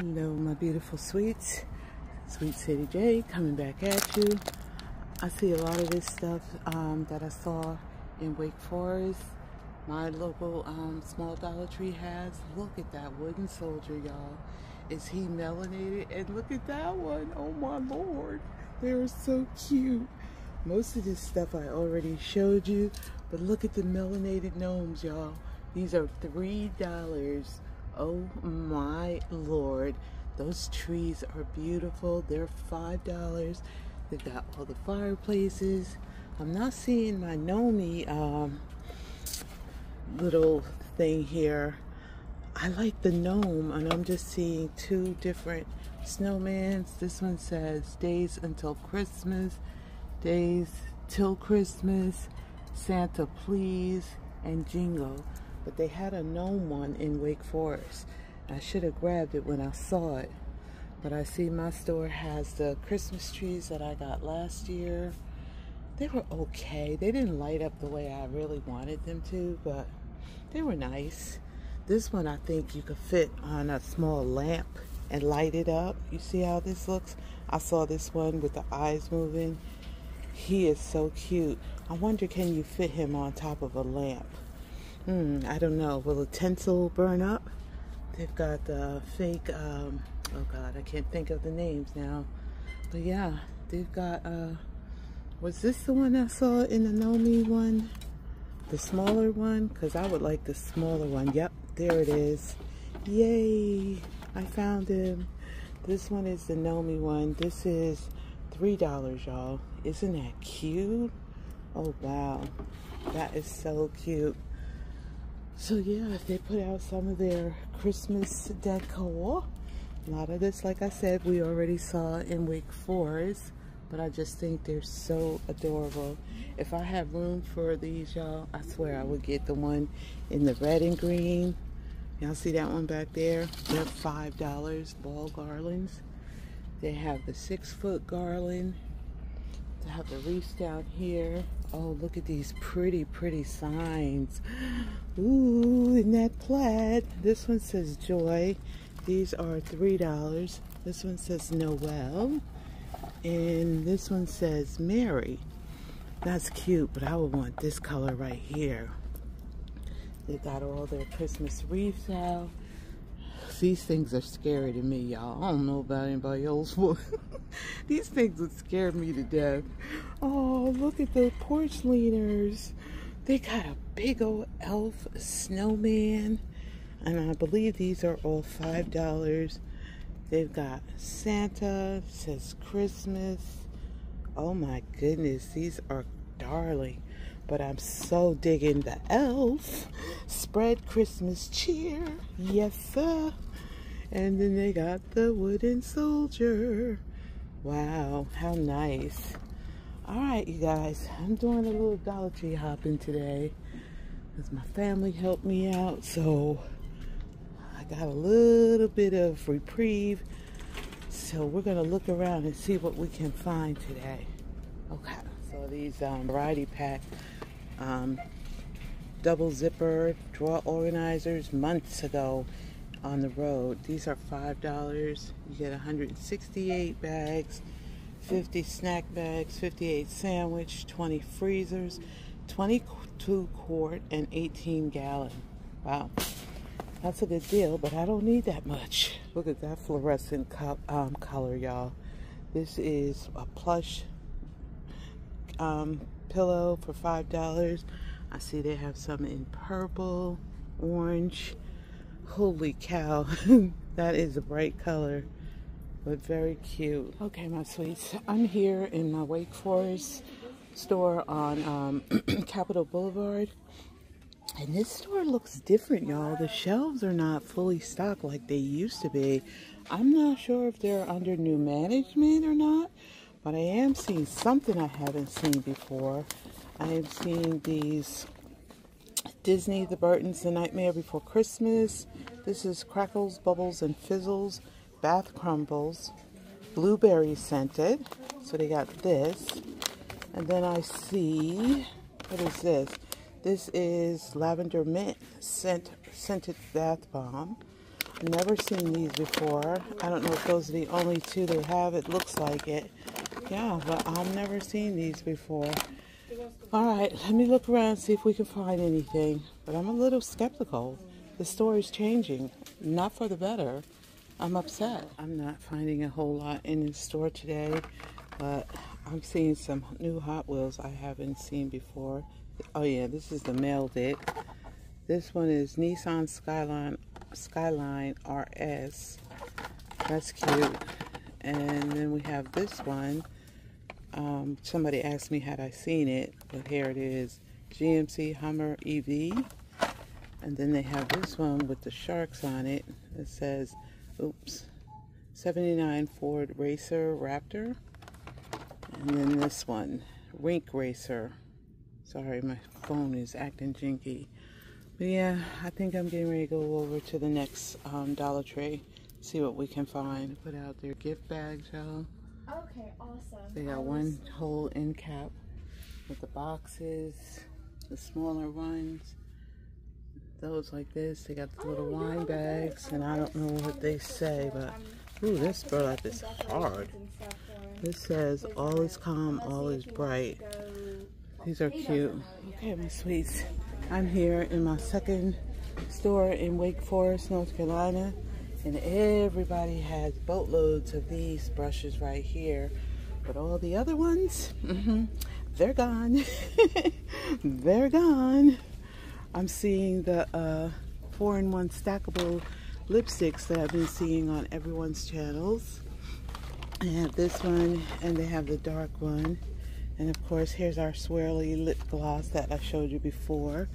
Hello, my beautiful sweets. Sweet Sadie J coming back at you. I see a lot of this stuff um, that I saw in Wake Forest. My local um, small Dollar Tree has. Look at that wooden soldier, y'all. Is he melanated? And look at that one. Oh my lord. They're so cute. Most of this stuff I already showed you, but look at the melanated gnomes, y'all. These are $3. Oh my lord. Those trees are beautiful. They're $5. They've got all the fireplaces. I'm not seeing my Nomi um, little thing here. I like the gnome, and I'm just seeing two different snowmans. This one says days until Christmas, days till Christmas, Santa please, and Jingle. But they had a gnome one in Wake Forest. I should have grabbed it when I saw it. But I see my store has the Christmas trees that I got last year. They were okay. They didn't light up the way I really wanted them to, but they were nice. This one I think you could fit on a small lamp and light it up. You see how this looks? I saw this one with the eyes moving. He is so cute. I wonder can you fit him on top of a lamp? Hmm, I don't know. Will the tinsel burn up? They've got the fake, um, oh God, I can't think of the names now. But yeah, they've got, uh, was this the one I saw in the Nomi one? The smaller one? Because I would like the smaller one. Yep, there it is. Yay, I found him. This one is the Nomi one. This is $3, y'all. Isn't that cute? Oh, wow. That is so cute. So yeah, if they put out some of their Christmas decor. A lot of this, like I said, we already saw in Wake Forest, but I just think they're so adorable. If I have room for these, y'all, I swear I would get the one in the red and green. Y'all see that one back there? They're $5 ball garlands. They have the six foot garland. They have the wreaths down here. Oh, look at these pretty, pretty signs. Ooh, in that plaid. This one says Joy. These are $3. This one says Noel. And this one says Mary. That's cute, but I would want this color right here. They got all their Christmas wreaths out. These things are scary to me, y'all. I don't know about anybody else, these things would scare me to death. Oh, look at the porch leaners. They got a big old elf snowman. And I believe these are all $5. They've got Santa, says Christmas. Oh my goodness, these are darling. But I'm so digging the elf. Spread Christmas cheer. Yes, sir. And then they got the wooden soldier. Wow, how nice. All right, you guys, I'm doing a little Dollar Tree hopping today because my family helped me out. So I got a little bit of reprieve. So we're going to look around and see what we can find today. Okay, so these um, variety pack um, double zipper drawer organizers months ago on the road. These are $5. You get 168 bags, 50 snack bags, 58 sandwich, 20 freezers, 22 quart, and 18 gallon. Wow. That's a good deal, but I don't need that much. Look at that fluorescent co um, color, y'all. This is a plush um, pillow for $5. I see they have some in purple, orange, Holy cow, that is a bright color, but very cute. Okay, my sweets, I'm here in my Wake Forest store on um, Capital Boulevard. And this store looks different, y'all. The shelves are not fully stocked like they used to be. I'm not sure if they're under new management or not, but I am seeing something I haven't seen before. I am seeing these Disney, The Burtons, The Nightmare Before Christmas. This is Crackles, Bubbles, and Fizzles, Bath Crumbles, Blueberry Scented. So they got this. And then I see, what is this? This is Lavender Mint scent, Scented Bath Bomb. Never seen these before. I don't know if those are the only two they have. It looks like it. Yeah, but I've never seen these before. All right, let me look around see if we can find anything. But I'm a little skeptical. The store is changing, not for the better. I'm upset. I'm not finding a whole lot in the store today, but I'm seeing some new Hot Wheels I haven't seen before. Oh yeah, this is the mailed it. This one is Nissan Skyline Skyline RS. That's cute. And then we have this one. Um, somebody asked me had I seen it, but here it is. GMC Hummer EV. And then they have this one with the sharks on it. It says, oops, 79 Ford Racer Raptor. And then this one, Rink Racer. Sorry, my phone is acting jinky. But yeah, I think I'm getting ready to go over to the next um, Dollar Tree, see what we can find. Put out their gift bags, y'all. Okay, awesome. They got one whole end cap with the boxes, the smaller ones. Those like this, they got the little oh, wine bags, and I don't know what they say, but ooh, this burlap is hard. This says, all is calm, all is bright. These are cute. Okay, my sweets. I'm here in my second store in Wake Forest, North Carolina, and everybody has boatloads of these brushes right here. But all the other ones, mm -hmm, they're gone. they're gone. I'm seeing the uh, four-in-one stackable lipsticks that I've been seeing on everyone's channels. They have this one, and they have the dark one. And of course, here's our swirly lip gloss that I showed you before.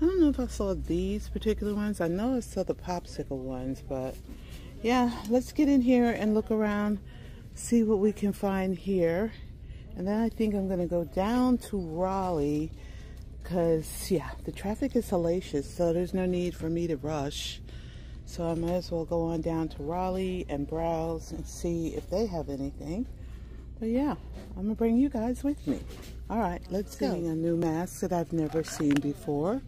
I don't know if I saw these particular ones. I know I saw the popsicle ones, but yeah, let's get in here and look around, see what we can find here. And then I think I'm going to go down to Raleigh because, yeah, the traffic is hellacious, so there's no need for me to rush. So I might as well go on down to Raleigh and browse and see if they have anything. But yeah, I'm gonna bring you guys with me. All right, let's go. Seeing a new mask that I've never seen before.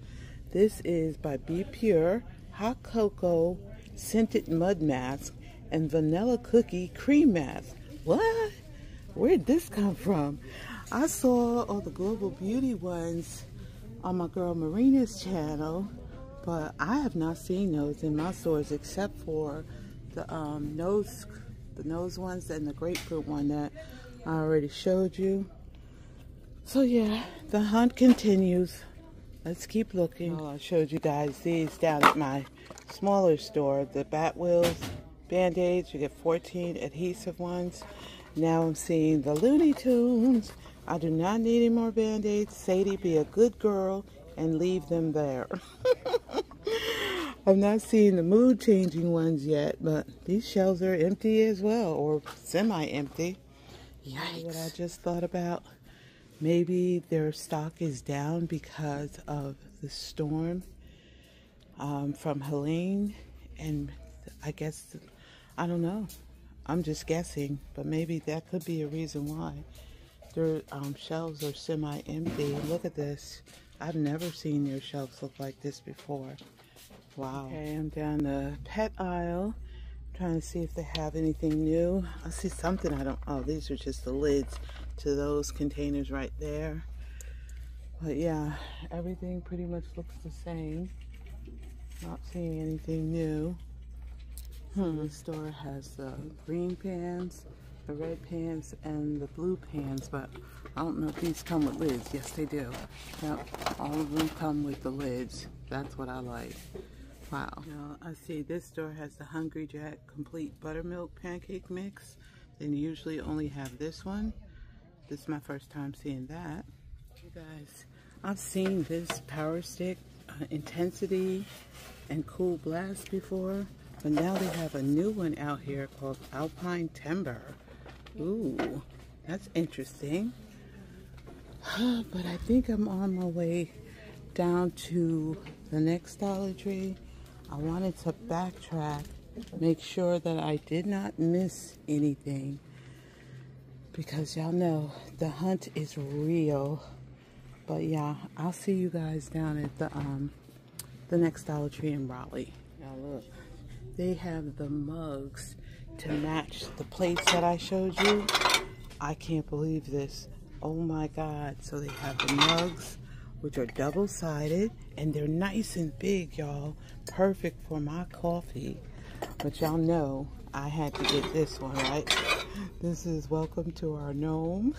This is by Be Pure Hot Cocoa Scented Mud Mask and Vanilla Cookie Cream Mask. What? Where'd this come from? I saw all the Global Beauty ones on my girl Marina's channel, but I have not seen those in my stores except for the um, nose, the nose ones and the grapefruit one that I already showed you. So yeah, the hunt continues. Let's keep looking. Oh, I showed you guys these down at my smaller store. The Batwheels Band-Aids. You get 14 adhesive ones. Now I'm seeing the Looney Tunes. I do not need any more Band-Aids. Sadie, be a good girl and leave them there. I've not seen the mood-changing ones yet, but these shelves are empty as well, or semi-empty. Yikes. What I just thought about, maybe their stock is down because of the storm um, from Helene. And I guess, I don't know. I'm just guessing, but maybe that could be a reason why. Their um, shelves are semi-empty. Look at this. I've never seen their shelves look like this before. Wow. Okay, I'm down the pet aisle trying to see if they have anything new. I see something I don't, oh, these are just the lids to those containers right there. But yeah, everything pretty much looks the same. Not seeing anything new. Hmm. The store has the green pans, the red pans, and the blue pans, but I don't know if these come with lids. Yes, they do. Yep, all of them come with the lids. That's what I like. Wow. Now, I see this store has the Hungry Jack Complete Buttermilk Pancake Mix. They usually only have this one. This is my first time seeing that. You guys, I've seen this Power Stick uh, Intensity and Cool Blast before, but now they have a new one out here called Alpine Timber. Ooh, that's interesting. but I think I'm on my way down to the next Dollar Tree I wanted to backtrack, make sure that I did not miss anything. Because y'all know the hunt is real. But yeah, I'll see you guys down at the um the next Dollar Tree in Raleigh. Now look, they have the mugs to match the plates that I showed you. I can't believe this. Oh my God. So they have the mugs, which are double-sided, and they're nice and big, y'all. Perfect for my coffee. But y'all know I had to get this one, right? This is welcome to our gnome.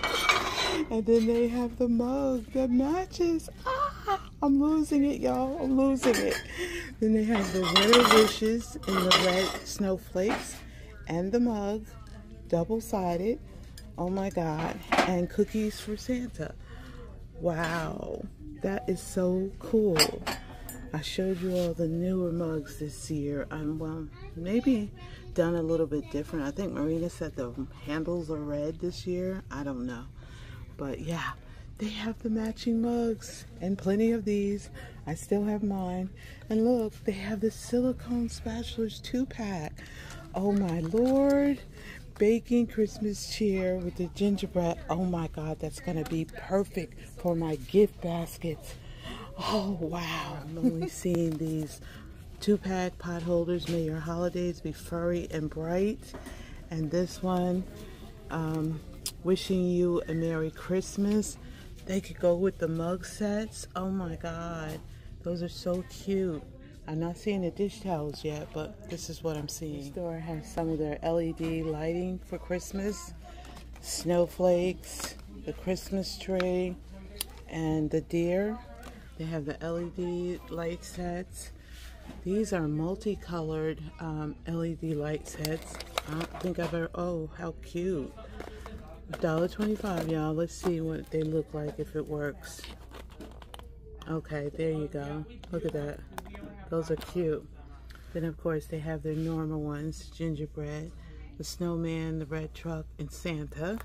and then they have the mug that matches. Ah, I'm losing it, y'all. I'm losing it. Then they have the winter wishes in the red snowflakes and the mug, double-sided. Oh my God. And cookies for Santa. Wow. That is so cool. I showed you all the newer mugs this year. I'm, well, maybe done a little bit different. I think Marina said the handles are red this year. I don't know. But yeah, they have the matching mugs and plenty of these. I still have mine. And look, they have the silicone spatulas two pack. Oh my lord. Baking Christmas cheer with the gingerbread. Oh my god, that's gonna be perfect for my gift baskets. Oh wow, I'm only seeing these two pack pot holders. May your holidays be furry and bright. And this one, um, wishing you a Merry Christmas. They could go with the mug sets. Oh my god, those are so cute. I'm not seeing the dish towels yet, but this is what I'm seeing. The store has some of their LED lighting for Christmas, snowflakes, the Christmas tree, and the deer. They have the LED light sets. These are multicolored um, LED light sets. I don't think I've ever, oh, how cute. $1.25, y'all. Let's see what they look like if it works. Okay, there you go. Look at that. Those are cute. Then, of course, they have their normal ones. Gingerbread, the snowman, the red truck, and Santa. It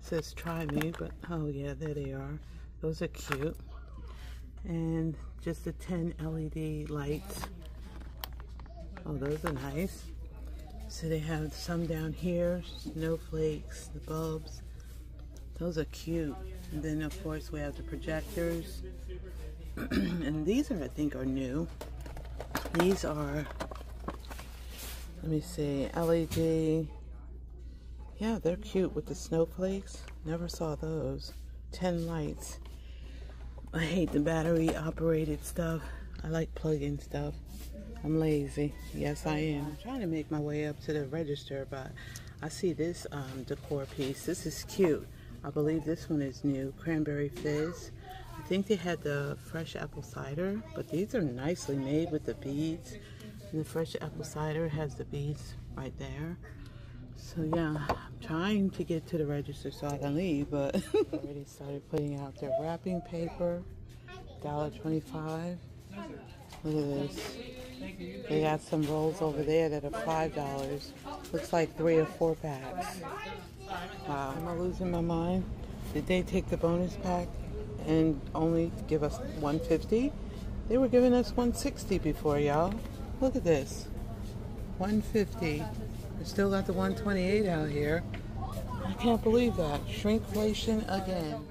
says try me, but oh yeah, there they are. Those are cute. And just the 10 LED lights. Oh, those are nice. So they have some down here, snowflakes, the bulbs. Those are cute. And then of course we have the projectors. and these are, I think, are new. These are, let me see, LED. Yeah, they're cute with the snowflakes. Never saw those. 10 lights. I hate the battery operated stuff. I like plug-in stuff. I'm lazy. Yes, I am. I'm trying to make my way up to the register, but I see this um, decor piece. This is cute. I believe this one is new. Cranberry Fizz. I think they had the fresh apple cider, but these are nicely made with the beads. And the fresh apple cider has the beads right there. So yeah, trying to get to the register so I can leave, but already started putting out their wrapping paper. $1.25. Look at this. They got some rolls over there that are $5. Looks like three or four packs. Wow, am I losing my mind? Did they take the bonus pack and only give us 150? They were giving us 160 before, y'all. Look at this. 150. We still got the 128 out here. I can't believe that. Shrinkflation again.